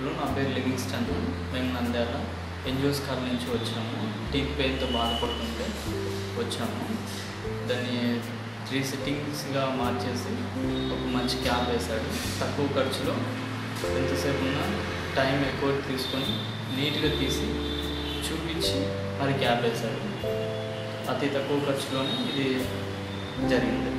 Hello నా పేరు Livingstone మేము నంద్యాల ఎన్జిఓస్ కార్ నుంచి వచ్చాము. టీత్ పెయిన్తో బాధపడుతుంటే వచ్చాము. దాన్ని త్రీ సిట్టింగ్స్గా మార్చేసి ఒక మంచి క్యాబ్ వేశాడు. తక్కువ ఖర్చులో ఎంతసేపు ఉన్నా టైం ఎక్కువ తీసుకొని నీట్గా తీసి చూపించి మరి క్యాబ్ వేశాడు. అతి తక్కువ ఖర్చులోనే ఇది జరిగింది.